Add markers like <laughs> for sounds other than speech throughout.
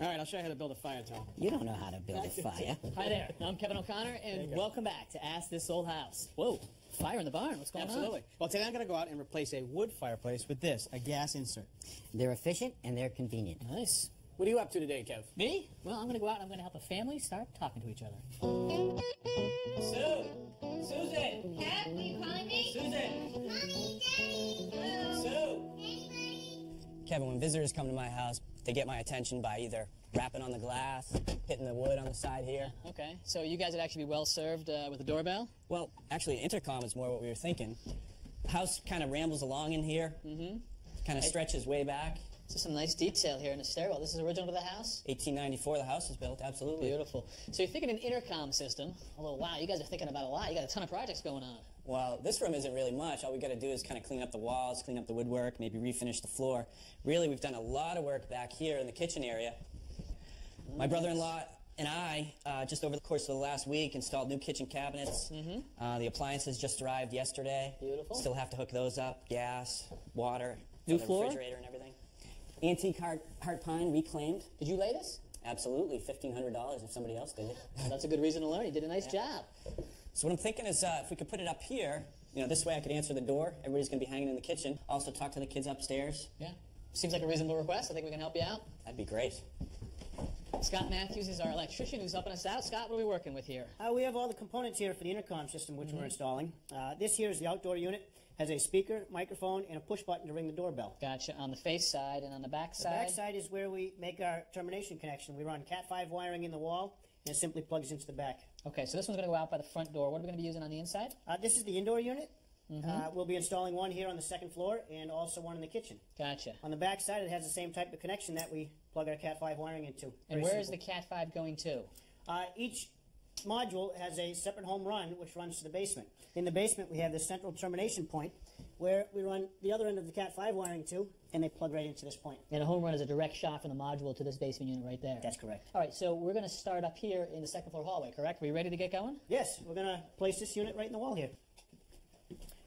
All right, I'll show you how to build a fire, Tom. You don't know how to build a fire. Hi there. I'm Kevin O'Connor, and welcome back to Ask This Old House. Whoa, fire in the barn. What's going Absolutely. on? Absolutely. Well, today I'm going to go out and replace a wood fireplace with this, a gas insert. They're efficient and they're convenient. Nice. What are you up to today, Kev? Me? Well, I'm going to go out and I'm going to help a family start talking to each other. Sue! Susan! Cat, are you calling me? Susan! Mommy, Daddy. Sue! Anybody? Kevin, when visitors come to my house, they get my attention by either rapping on the glass, hitting the wood on the side here. Okay, so you guys would actually be well served uh, with a doorbell? Well, actually, an intercom is more what we were thinking. House kind of rambles along in here. Mm-hmm. Kind of stretches way back. Is some nice detail here in the stairwell. This is original to the house? 1894, the house was built, absolutely. Beautiful. So you're thinking an intercom system. Although, wow, you guys are thinking about a lot. You got a ton of projects going on. Well, this room isn't really much. All we got to do is kind of clean up the walls, clean up the woodwork, maybe refinish the floor. Really, we've done a lot of work back here in the kitchen area. My brother-in-law and I, uh, just over the course of the last week, installed new kitchen cabinets. Mm-hmm. Uh, the appliances just arrived yesterday. Beautiful. Still have to hook those up. Gas, water, New floor? refrigerator, and everything. Antique hard, hard pine reclaimed. Did you lay this? Absolutely, fifteen hundred dollars if somebody else did it. That's a good reason to learn. You did a nice job. So what I'm thinking is, uh, if we could put it up here, you know, this way I could answer the door. Everybody's gonna be hanging in the kitchen. Also talk to the kids upstairs. Yeah. Seems like a reasonable request. I think we can help you out. That'd be great. Scott Matthews is our electrician who's helping us out. Scott, what are we working with here? Uh, we have all the components here for the intercom system which we're installing. Uh, this here is the outdoor unit. Has a speaker, microphone, and a push button to ring the doorbell. Gotcha. On the face side and on the back side? The back side is where we make our termination connection. We run Cat5 wiring in the wall, and it simply plugs into the back. Okay, so this one's going to go out by the front door. What are we going to be using on the inside? Uh, this is the indoor unit. Uh, we'll be installing one here on the second floor and also one in the kitchen. Gotcha. On the back side, it has the same type of connection that we plug our Cat5 wiring into. And Very where is the. Cat 5 going to? Uh, each module has a separate home run which runs to the basement. In the basement, we have the central termination point where we run the other end of the Cat5 wiring to, and they plug right into this point. And a home run is a direct shot from the module to this basement unit right there. That's correct. All right, so we're going to start up here in the second floor hallway, correct? Are we ready to get going? Yes, we're going to place this unit right in the wall here.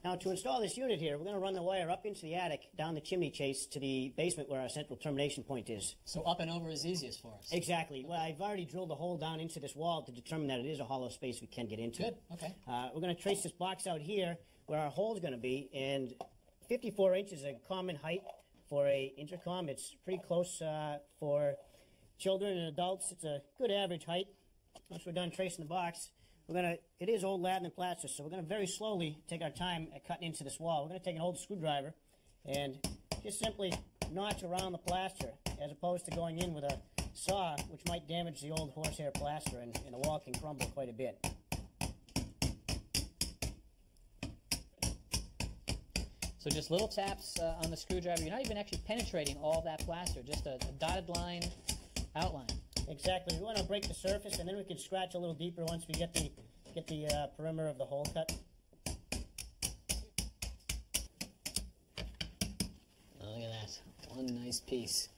Now, to install this unit here, we're going to run the wire up into the attic, down the chimney chase to the basement where our central termination point is. So up and over is easiest for us. Exactly. Well, I've already drilled a hole down into this wall to determine that it is a hollow space we can get into. Good, okay. Uh, we're going to trace this box out here where our hole is going to be, and 54 inches is a common height for a intercom. It's pretty close uh, for children and adults. It's a good average height. Once we're done tracing the box, we're gonna. It is old lath and plaster, so we're gonna very slowly take our time at cutting into this wall. We're gonna take an old screwdriver and just simply notch around the plaster, as opposed to going in with a saw, which might damage the old horsehair plaster, and, and the wall can crumble quite a bit. So just little taps uh, on the screwdriver. You're not even actually penetrating all that plaster, just a, a dotted line outline. Exactly. We want to break the surface, and then we can scratch a little deeper once we get the get the uh, perimeter of the hole cut. Oh, look at that. One nice piece.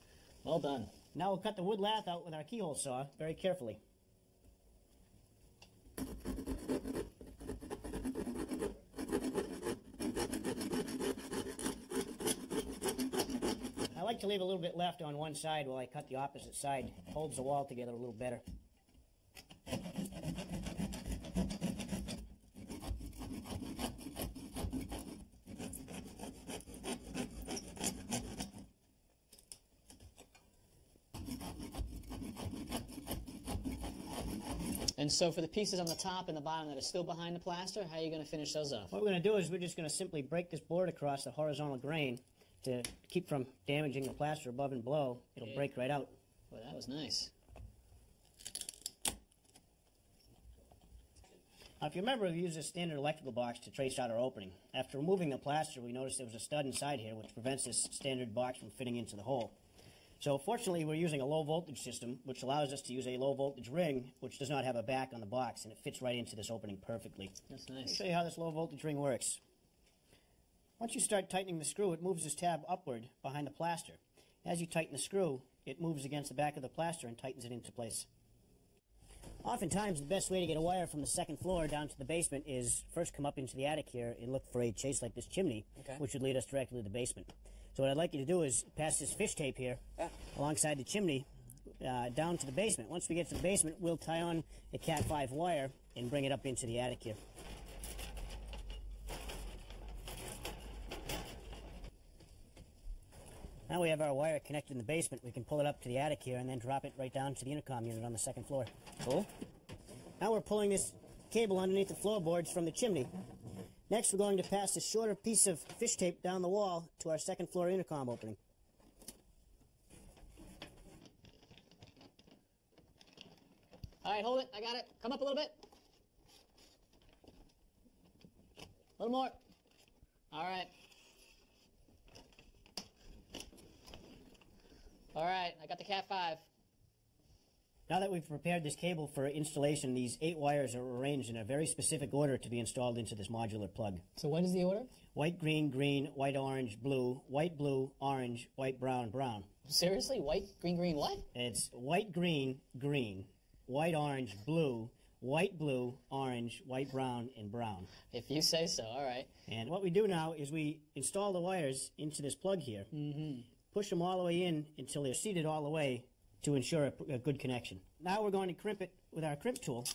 Well done. Now we'll cut the wood lath out with our keyhole saw very carefully. Like to leave a little bit left on one side while I cut the opposite side. Holds the wall together a little better. And so for the pieces on the top and the bottom that are still behind the plaster, how are you going to finish those off? What we're going to do is we're just going to simply break this board across the horizontal grain to keep from damaging the plaster above and below. It'll Okay. break right out. Boy, that was nice. Now, if you remember, we used a standard electrical box to trace out our opening. After removing the plaster, we noticed there was a stud inside here, which prevents this standard box from fitting into the hole. So, fortunately, we're using a low voltage system, which allows us to use a low voltage ring, which does not have a back on the box, and it fits right into this opening perfectly. That's Let me nice. show you how this low voltage ring works. Once you start tightening the screw, it moves this tab upward behind the plaster. As you tighten the screw, it moves against the back of the plaster and tightens it into place. Oftentimes, the best way to get a wire from the second floor down to the basement is first come up into the attic here and look for a chase like this chimney, Okay. which would lead us directly to the basement. So what I'd like you to do is pass this fish tape here Yeah. alongside the chimney, uh, down to the basement. Once we get to the basement, we'll tie on a Cat 5 wire and bring it up into the attic here. Now we have our wire connected in the basement. We can pull it up to the attic here and then drop it right down to the intercom unit on the second floor. Cool. Now we're pulling this cable underneath the floorboards from the chimney. Next, we're going to pass a shorter piece of fish tape down the wall to our second floor intercom opening. All right, hold it. I got it. Come up a little bit. A little more. All right. All right, I got the Cat 5. Now that we've prepared this cable for installation, these eight wires are arranged in a very specific order to be installed into this modular plug. So what is the order? White, green, green, white, orange, blue, white, blue, orange, white, brown, brown. Seriously? White, green, green, what? It's white, green, green, white, orange, blue, white, blue, orange, white, brown, and brown. If you say so. All right. And what we do now is we install the wires into this plug here, mm-hmm. Push them all the way in until they're seated all the way to ensure a, a good connection. Now we're going to crimp it with our crimp tool,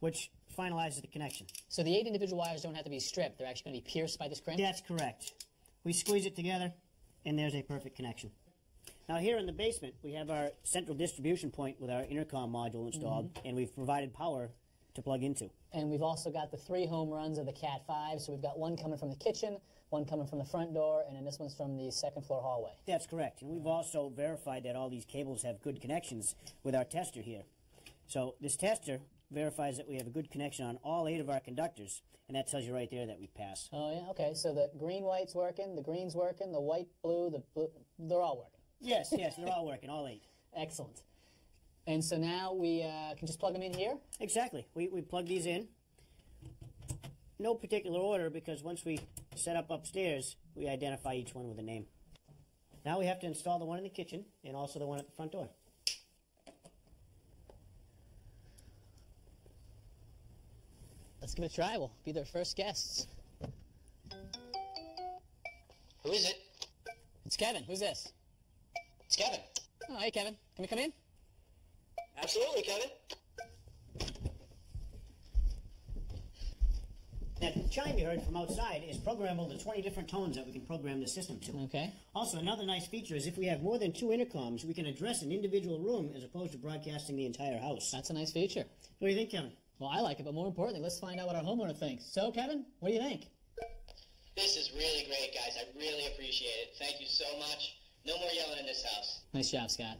which finalizes the connection. So the eight individual wires don't have to be stripped. They're actually going to be pierced by this crimp? That's correct. We squeeze it together, and there's a perfect connection. Now here in the basement, we have our central distribution point with our intercom module installed, mm-hmm. and we've provided power to plug into. And we've also got the three home runs of the Cat 5. So we've got one coming from the kitchen, one coming from the front door, and then this one's from the second floor hallway. That's correct. And we've also verified that all these cables have good connections with our tester here. So this tester verifies that we have a good connection on all eight of our conductors, and that tells you right there that we pass. Oh, yeah? Okay. So the green white's working, the green's working, the white blue, the blue, they're all working. Yes, yes, they're <laughs> all working, all eight. Excellent. And so now we uh, can just plug them in here? Exactly. We, we plug these in. No particular order because once we set up upstairs, we identify each one with a name. Now we have to install the one in the kitchen and also the one at the front door. Let's give it a try. We'll be their first guests. Who is it? It's Kevin. Who's this? It's Kevin. Oh, hey, Kevin. Can we come in? Absolutely, Kevin. That chime you heard from outside is programmable to 20 different tones that we can program the system to. Okay. Also, another nice feature is if we have more than two intercoms, we can address an individual room as opposed to broadcasting the entire house. That's a nice feature. What do you think, Kevin? Well, I like it, but more importantly, let's find out what our homeowner thinks. So, Kevin, what do you think? This is really great, guys. I really appreciate it. Thank you so much. No more yelling in this house. Nice job, Scott.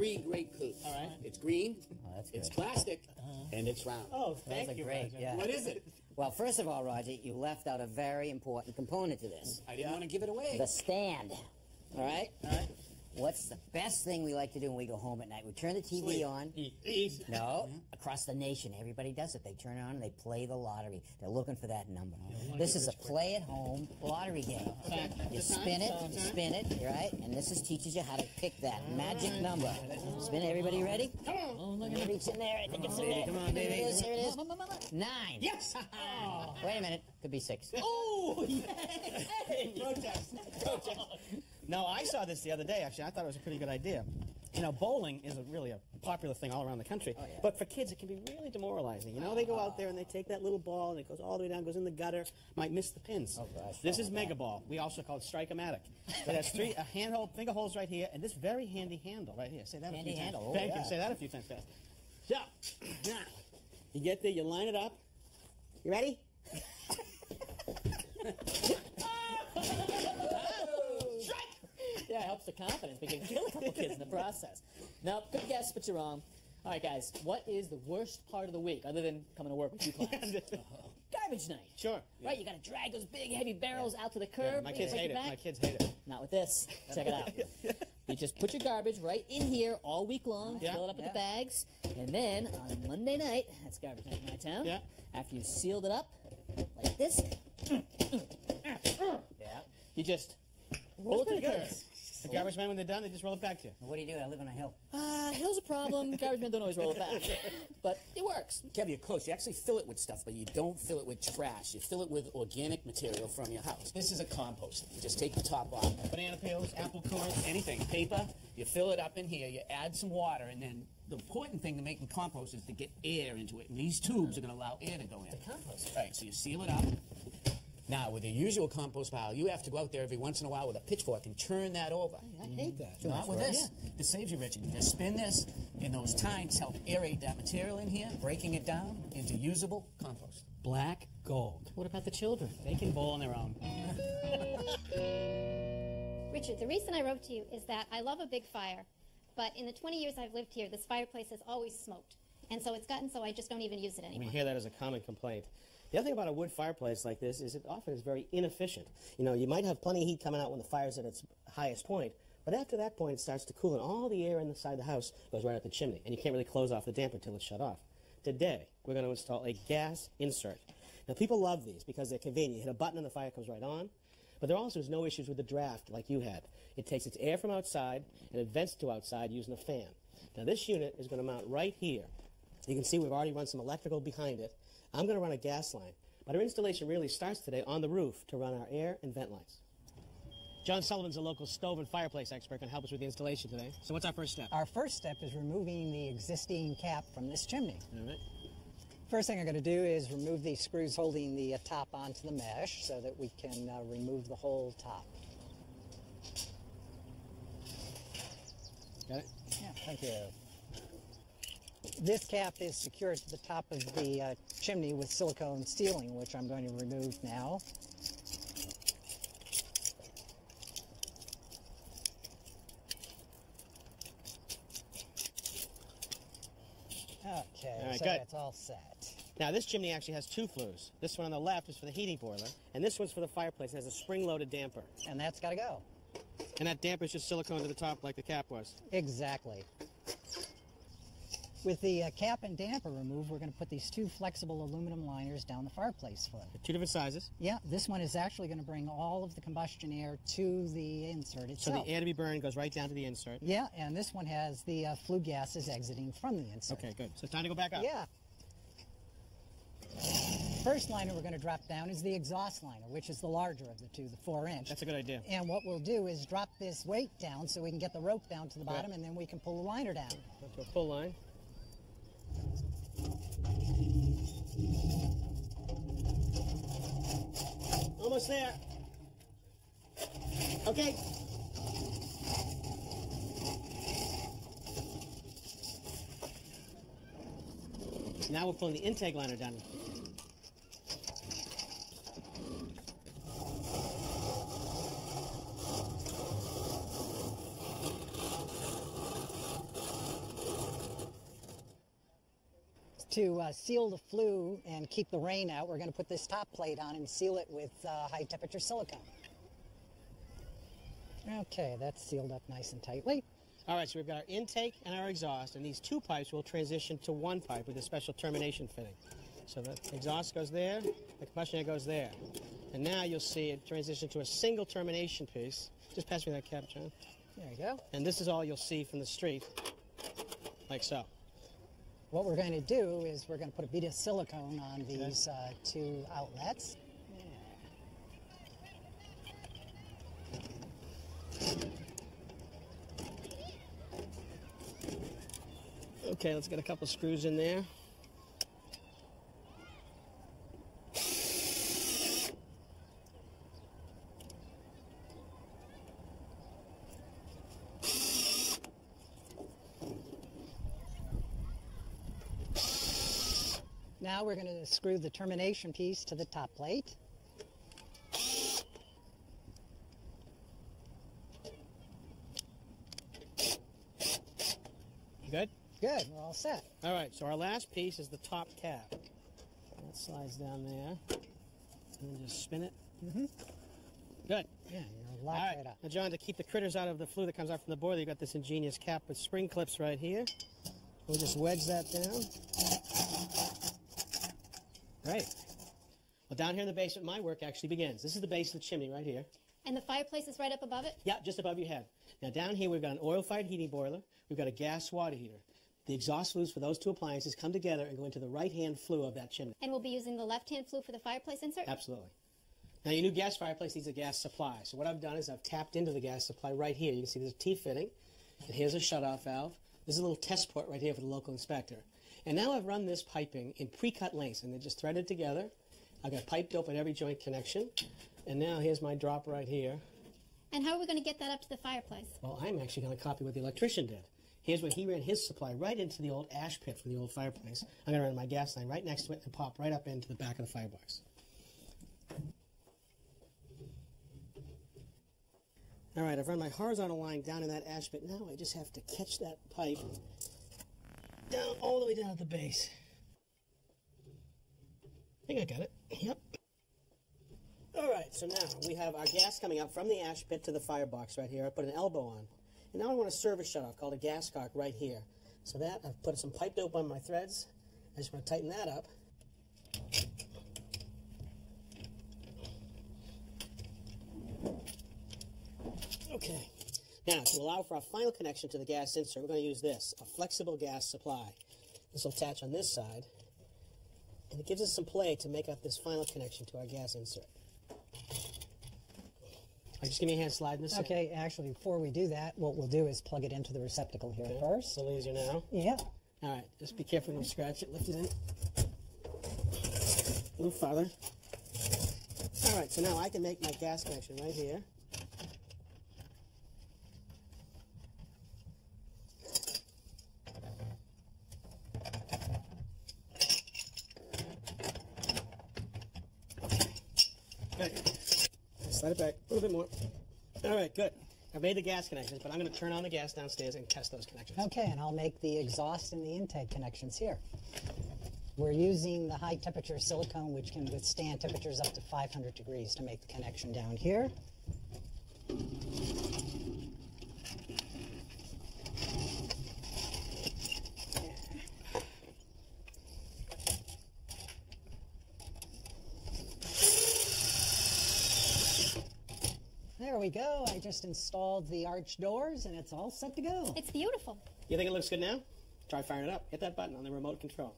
Three great clues. All right. It's green, Oh, that's it's good. plastic, uh-huh. and it's round. Oh, Those thank are you. great. Roger. Yeah. What is it? Well, first of all, Roger, you left out a very important component to this: I didn't want to give it away. the stand. All right. All right. What's the best thing we like to do when we go home at night? We turn the TV on. Easy. No, across the nation, everybody does it. They turn it on and they play the lottery. They're looking for that number. This is a play-at-home lottery game. You spin it, you spin it, right? And this is teaches you how to pick that magic number. Spin it. Everybody ready? Come on. Oh, Reach in there. I think it's in there. Come on, baby. Here it is. Here it is. Nine. Yes. <laughs> Wait a minute. Could be six. oh, <laughs> Protest. <laughs> Protest. No, I saw this the other day, actually. I thought it was a pretty good idea. You know, bowling is a, really a popular thing all around the country. Oh, but for kids, it can be really demoralizing. You know, they go out there and they take that little ball and it goes all the way down, goes in the gutter, might miss the pins. Oh, gosh. This is Mega Ball. We also call it Strike-O-Matic. It has three a handhold, finger holes right here, and this very handy handle right here. Say that a few handle, times. oh, Thank yeah. you. Say that a few times fast. So, now, you get there, you line it up. You ready? <laughs> Yeah, it helps the confidence. We can kill a couple kids in the process. Nope, good guess, but you're wrong. All right, guys, what is the worst part of the week other than coming to work with you class? <laughs> Garbage night. Sure. Right, you got to drag those big, heavy barrels out to the curb. My kids hate it. back. My kids hate it. Not with this. Check it out. <laughs> you just put your garbage right in here all week long, Yeah. fill it up with Yeah. the bags, and then on Monday night, that's garbage night in my town. Yeah. After you've sealed it up, like this, Yeah. you just roll it to the curb. The garbage men, when they're done, they just roll it back to you. What do you do? I live on a hill. Uh, hill's a problem. <laughs> Garbage men don't always roll it back, <laughs> but it works. Kevin, you're close. You actually fill it with stuff, but you don't fill it with trash. You fill it with organic material from your house. This is a compost. You just take the top off. Banana peels, apple cores, anything. Paper. You fill it up in here. You add some water, and then the important thing to making compost is to get air into it. And these tubes are going to allow air to go in. The compost. Right. So you seal it up. Now, with a usual compost pile, you have to go out there every once in a while with a pitchfork and turn that over. I hate mm-hmm. that. Not with this. This saves you, Richard. You just spin this, and those tines help aerate that material in here, breaking it down into usable compost. Black gold. What about the children? They can bowl on their own. <laughs> Richard, the reason I wrote to you is that I love a big fire, but in the 20 years I've lived here, this fireplace has always smoked. And so it's gotten so I just don't even use it anymore. We anymore. hear that as a common complaint. The other thing about a wood fireplace like this is it often is very inefficient. You know, you might have plenty of heat coming out when the fire's at its highest point, but after that point it starts to cool and all the air inside the house goes right out the chimney, and you can't really close off the damper until it's shut off. Today, we're going to install a gas insert. Now, people love these because they're convenient. You hit a button and the fire comes right on. But there also is no issues with the draft like you had. It takes its air from outside and it vents to outside using a fan. Now, this unit is going to mount right here. You can see we've already run some electrical behind it. I'm going to run a gas line. But our installation really starts today on the roof to run our air and vent lines. John Sullivan's a local stove and fireplace expert. Going to help us with the installation today. So, what's our first step? Our first step is removing the existing cap from this chimney. All right. First thing I'm going to do is remove these screws holding the uh, top onto the mesh so that we can uh, remove the whole top. Got it? Yeah, thank you. This cap is secured to the top of the uh, chimney with silicone sealing, which I'm going to remove now. Okay, All right, so good. that's all set. Now, this chimney actually has two flues. This one on the left is for the heating boiler, and this one's for the fireplace. It has a spring-loaded damper. And that's got to go. And that damper is just silicone to the top like the cap was. Exactly. With the uh, cap and damper removed, we're going to put these two flexible aluminum liners down the fireplace foot. Two different sizes. Yeah, this one is actually going to bring all of the combustion air to the insert itself. So the air to be burned goes right down to the insert. yeah, and this one has the uh, flue gases exiting from the insert. Okay, good. So it's time to go back up. Yeah. First liner we're going to drop down is the exhaust liner, which is the larger of the two, the four inch. That's a good idea. And what we'll do is drop this weight down so we can get the rope down to the bottom, and then we can pull the liner down. Let's go full line. Almost there. Okay. Now we're pulling the intake liner down. To uh, seal the flue and keep the rain out, we're going to put this top plate on and seal it with uh, high temperature silicone. Okay, that's sealed up nice and tightly. All right, so we've got our intake and our exhaust, and these two pipes will transition to one pipe with a special termination fitting. So the exhaust goes there, the combustion air goes there. And now you'll see it transition to a single termination piece. Just pass me that cap, John. There you go. And this is all you'll see from the street, like so. What we're going to do is we're going to put a bead of silicone on these uh, two outlets. Okay, let's get a couple screws in there. Now we're going to screw the termination piece to the top plate. You good? Good, we're all set. All right, so our last piece is the top cap. That slides down there. And then just spin it. Mm-hmm. Good. Yeah, you're locked right. right up. Now, John, to keep the critters out of the flue that comes out from the boiler, you've got this ingenious cap with spring clips right here. We'll just wedge that down. Right. Well, down here in the basement, my work actually begins. This is the base of the chimney right here. And the fireplace is right up above it? Yeah, just above your head. Now down here we've got an oil-fired heating boiler. We've got a gas water heater. The exhaust flues for those two appliances come together and go into the right-hand flue of that chimney. And we'll be using the left-hand flue for the fireplace insert? Absolutely. Now your new gas fireplace needs a gas supply. So what I've done is I've tapped into the gas supply right here. You can see there's a T-fitting. And here's a shut-off valve. There's a little test port right here for the local inspector. And now I've run this piping in pre-cut lengths, and they're just threaded together. I've got pipe dope at every joint connection. And now here's my drop right here. And how are we going to get that up to the fireplace? Well, I'm actually going to copy what the electrician did. Here's where he ran his supply right into the old ash pit from the old fireplace. I'm going to run my gas line right next to it and pop right up into the back of the firebox. All right, I've run my horizontal line down in that ash pit. Now I just have to catch that pipe down all the way down at the base. I think I got it. Yep. All right, so now we have our gas coming up from the ash pit to the firebox right here. I put an elbow on. And now I want a service shutoff called a gas cock right here. So that, I've put some pipe dope on my threads. I just want to tighten that up. Okay. Now, to allow for a final connection to the gas insert, we're going to use this, a flexible gas supply. This will attach on this side, and it gives us some play to make up this final connection to our gas insert. Right, just give me a hand sliding this. in. Okay, actually, before we do that, what we'll do is plug it into the receptacle here first. It's a little easier now. Yeah. All right, just be careful, don't scratch it. Lift it in. A little farther. All right, so now I can make my gas connection right here. Good. Slide it back a little bit more. All right, good. I've made the gas connections, but I'm going to turn on the gas downstairs and test those connections. Okay, and I'll make the exhaust and the intake connections here. We're using the high temperature silicone, which can withstand temperatures up to 500 degrees to make the connection down here. There we go. I just installed the arch doors and it's all set to go. It's beautiful. You think it looks good now? Try firing it up. Hit that button on the remote control.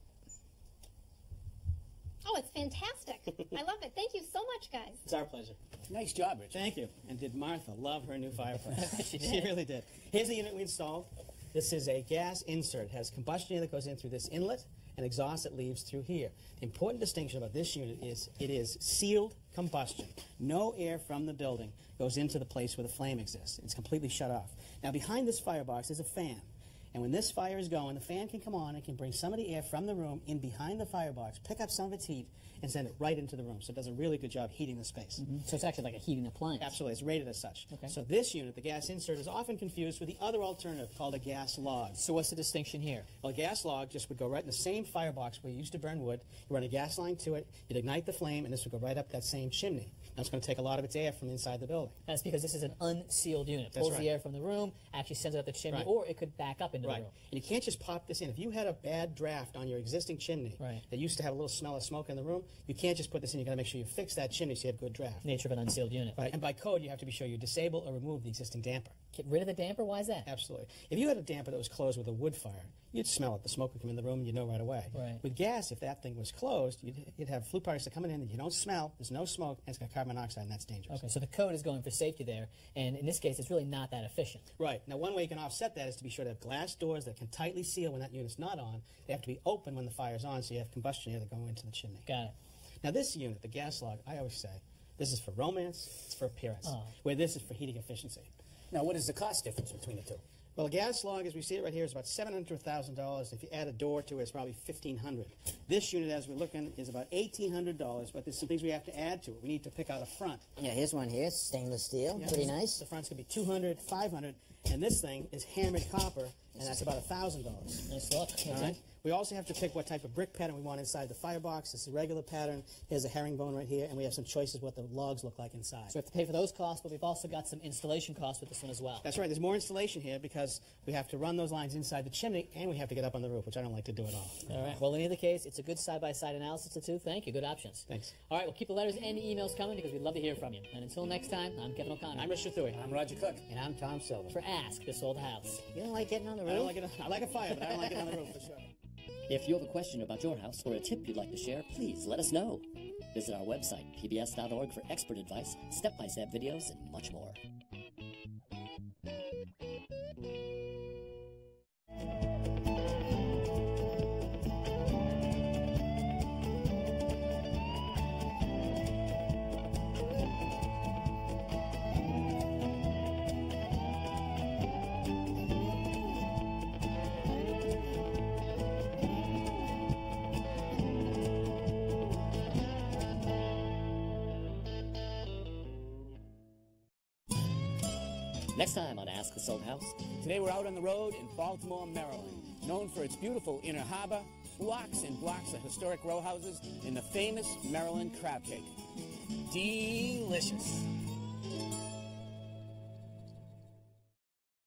Oh, it's fantastic. <laughs> I love it. Thank you so much, guys. It's our pleasure. Nice job, Rich. Thank you. And did Martha love her new fireplace? <laughs> she, really did. Here's the unit we installed. This is a gas insert. It has combustion that goes in through this inlet and exhaust that leaves through here. The important distinction about this unit is it is sealed combustion. No air from the building goes into the place where the flame exists. It's completely shut off. Now behind this firebox is a fan. And when this fire is going, the fan can come on and can bring some of the air from the room in behind the firebox, pick up some of its heat, and send it right into the room. So it does a really good job heating the space. Mm-hmm. So it's actually like a heating appliance. Absolutely, it's rated as such. Okay. So this unit, the gas insert, is often confused with the other alternative called a gas log. So what's the distinction here? Well, a gas log just would go right in the same firebox where you used to burn wood. You run a gas line to it, you'd ignite the flame, and this would go right up that same chimney. Now it's going to take a lot of its air from inside the building. That's because this is an unsealed unit. That's Pulls right. the air from the room, actually sends it up the chimney, Right. or it could back up into Right. the room. And you can't just pop this in. If you had a bad draft on your existing chimney Right. that used to have a little smell of smoke in the room, you can't just put this in. you got to make sure you fix that chimney so you have good draft. Nature of an unsealed unit. Right. And by code, you have to be sure you disable or remove the existing damper. Get rid of the damper? Why is that? Absolutely. If you had a damper that was closed with a wood fire, you'd smell it. The smoke would come in the room, and you'd know right away. Right. With gas, if that thing was closed, you'd, you'd have flue particles coming in that you don't smell. There's no smoke, and it's got carbon monoxide, and that's dangerous. Okay, so the code is going for safety there, and in this case, it's really not that efficient. Right. Now, one way you can offset that is to be sure to have glass doors that can tightly seal when that unit's not on. They have to be open when the fire's on, so you have combustion air that go into the chimney. Got it. Now, this unit, the gas log, I always say, this is for romance, it's for appearance, Oh. where this is for heating efficiency. Now, what is the cost difference between the two? Well, a gas log, as we see it right here, is about seven hundred thousand dollars. If you add a door to it, it's probably fifteen hundred. This unit, as we're looking, is about eighteen hundred dollars. But there's some things we have to add to it. We need to pick out a front. Yeah, here's one here. It's stainless steel. Yeah, Pretty nice. The front's gonna be 200, 500, and this thing is hammered copper, and that's about thousand dollars. Nice look. All right. We also have to pick what type of brick pattern we want inside the firebox. It's a regular pattern. Here's a herringbone right here, and we have some choices what the logs look like inside. So we have to pay for those costs, but we've also got some installation costs with this one as well. That's right. There's more installation here because we have to run those lines inside the chimney, and we have to get up on the roof, which I don't like to do at all. All right. Well, in either case, it's a good side-by-side analysis of two. Thank you. Good options. Thanks. All right. We'll keep the letters and the emails coming because we'd love to hear from you. And until next time, I'm Kevin O'Connor. I'm Richard Trethewey. I'm Roger Cook. And I'm Tom Silva. For Ask This Old House. You don't like getting on the I roof? don't like it. I like a fire, but I don't like it on the roof for sure. If you have a question about your house or a tip you'd like to share, please let us know. Visit our website, pbs.org, for expert advice, step by step videos, and much more. Next time on Ask This Old House, Today we're out on the road in Baltimore, Maryland, known for its beautiful inner harbor, blocks and blocks of historic row houses, and the famous Maryland crab cake. Delicious.